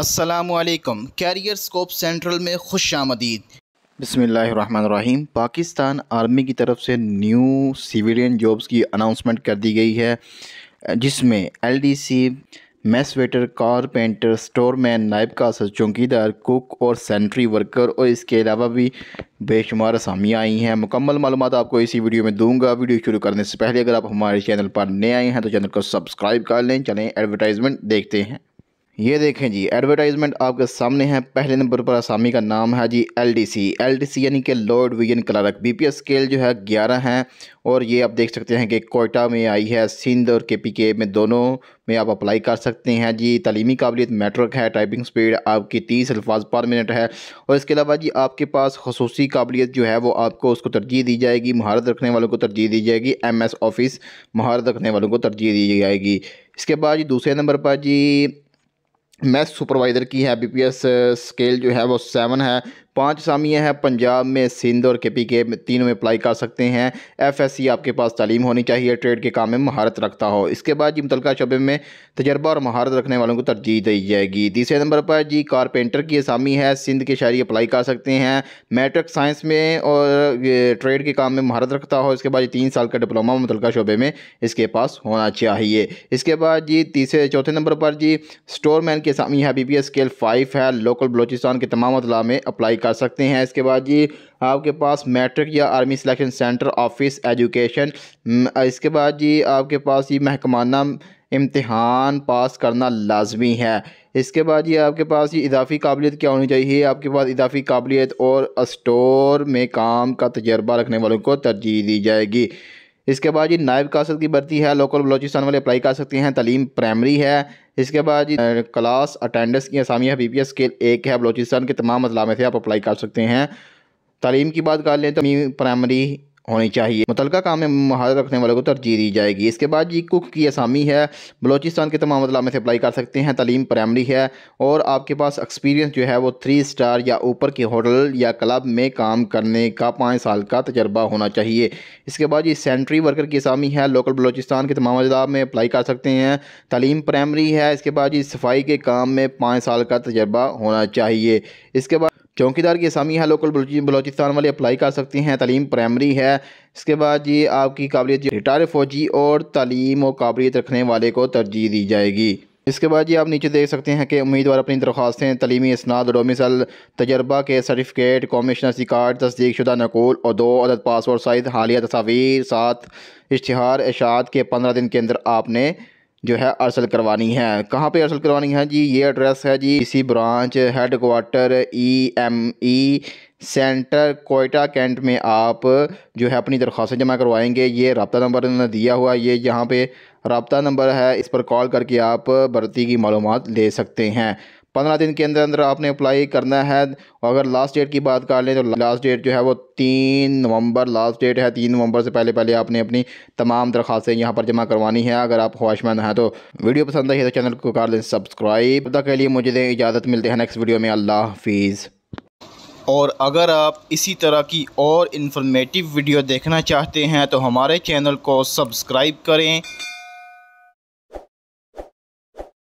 असलकम career scope central में खुश आमदीद। बसमीम पाकिस्तान आर्मी की तरफ़ से न्यू सिविलियन जॉब्स की अनाउंसमेंट कर दी गई है, जिसमें LDC, mess waiter carpenter storeman, नायब कासर, चौकीदार, कुक और सेंट्री वर्कर और इसके अलावा भी बेशुमार असामियाँ आई हैं। मुकम्मल मालूम आपको इसी वीडियो में दूँगा। वीडियो शुरू करने से पहले अगर आप हमारे चैनल पर नए आए हैं तो चैनल को सब्सक्राइब कर लें। चलें एडवर्टाइजमेंट देखते हैं। ये देखें जी एडवर्टाइजमेंट आपके सामने है। पहले नंबर पर आसामी का नाम है जी एलडीसी एलडीसी यानी कि lower division clerk BPS scale जो है ग्यारह हैं और ये आप देख सकते हैं कि कोयटा में आई है, सिंध और के पी के में दोनों में आप अप्लाई कर सकते हैं जी। तलीमी काबिलियत मेट्रिक है टाइपिंग स्पीड आपकी तीस, अल्फाज पर मिनट है। और इसके अलावा जी आपके पास खसूसी काबिलियत जो है, वो आपको उसको तरजीह दी जाएगी, महारत रखने वालों को तरजीह दी जाएगी। एम एस ऑफ़िस महारत रखने वालों को तरजीह दी जाएगी। इसके बाद जी दूसरे नंबर पर जी मैथ सुपरवाइज़र की है बीपीएस स्केल जो है वो सेवन है। पाँच सामियाँ हैं, पंजाब में सिंध और के पी के तीनों में अप्लाई कर सकते हैं। एफएससी आपके पास तालीम होनी चाहिए ट्रेड के काम में महारत रखता हो। इसके बाद जी मुतल शबे में तजर्बा और महारत रखने वालों को तरजीह दी जाएगी। तीसरे नंबर पर जी कारपेंटर की असामी है, सिंध के शहरी अप्लाई कर सकते हैं। मैट्रिक साइंस में और ट्रेड के काम में महारत रखता हो। इसके बाद तीन साल का डिप्लोमा मुतल शबे में इसके पास होना चाहिए। इसके बाद जी तीसरे, चौथे नंबर पर जी स्टोर मैन की असामी है B P S scale five है। लोकल बलोचिस्तान के तमाम अदला में अप्लाई कर सकते हैं। इसके बाद जी, आपके पास मैट्रिक या army selection centre, office, education इसके बाद जी, आपके पास ये महकमाना, इम्तहान पास करना लाजमी है। इसके बाद ये आपके पास ये इजाफ़ी काबिलियत क्या होनी चाहिए? आपके पास इजाफ़ी काबिलियत और स्टोर में काम का तजर्बा रखने वालों को तरजीह दी जाएगी। इसके बाद जी नायब कासद की भर्ती है लोकल बलोचिस्तान वाले अप्लाई कर सकते हैं, तलीम प्राइमरी है। इसके बाद जी क्लास अटेंडेंस की असामियाँ बी पी एस स्केल एक है, बलोचिस्तान के तमाम अजला में से आप अप्लाई कर सकते हैं। तालीम की बात कर लें तो प्राइमरी होनी चाहिए। मुतल काम में महारत रखने वालों को तरजीह दी जाएगी। इसके बाद जी कुक की असामी है। बलोचिस्तान के तमाम अदला में से अप्लाई कर सकते हैं। तलीम प्राइमरी है और आपके पास एक्सपीरियंस जो है वो थ्री स्टार या ऊपर के होटल या क्लब में काम करने का पाँच साल का तजर्बा होना चाहिए। इसके बाद जी सेंट्री वर्कर की असामी है। लोकल बलोचिस्तान के तमाम अजला में अप्लाई कर सकते हैं। तलीम प्राइमरी है। इसके बाद जी सफ़ाई के काम में पाँच साल का तजर्बा होना चाहिए। इसके बाद चौकीदार की असामी है, लोकल बलोचिस्तान वाले अप्लाई कर सकते हैं, तलीम प्राइमरी है। इसके बाद ये आपकी काबिलियत रिटायर फ़ौजी और तलीम और काबिलियत रखने वाले को तरजीह दी जाएगी। इसके बाद ये आप नीचे देख सकते हैं कि उम्मीदवार अपनी दरख्वास्तें, तलीमी इसनाद, डोमिसल, तजर्बा के सर्टिफिकेट कॉमिशनसी कार्ड तस्दीक शुदा नकूल और दो अदद पासपोर्ट साइज़, हालिया तस्वीर, साथ इश्तहार इशात के पंद्रह दिन के अंदर आपने जो है अर्सल करवानी है। कहाँ पे अर्सल करवानी है जी? ये एड्रेस है जी इसी branch headquarter E M E centre Quetta cantt में आप जो है अपनी दरख्वास्त जमा करवाएँगे। ये रबता नंबर इन्होंने दिया हुआ ये यहाँ पे रबता नंबर है। इस पर कॉल करके आप भर्ती की मालूम ले सकते हैं। पंद्रह दिन के अंदर अंदर आपने अप्लाई करना है। और अगर लास्ट डेट की बात कर लें तो लास्ट डेट जो है वो तीन नवंबर लास्ट डेट है तीन नवंबर से पहले पहले आपने अपनी तमाम दरख्वास्तें यहाँ पर जमा करवानी है। अगर आप ख्वाहिशमंद हैं तो वीडियो पसंद आई तो चैनल को कर लें सब्सक्राइब तक के लिए मुझे दें इजाज़त। मिलते हैं नेक्स्ट वीडियो में। अल्लाह हाफिज़। और अगर आप इसी तरह की और इन्फॉर्मेटिव वीडियो देखना चाहते हैं तो हमारे चैनल को सब्सक्राइब करें।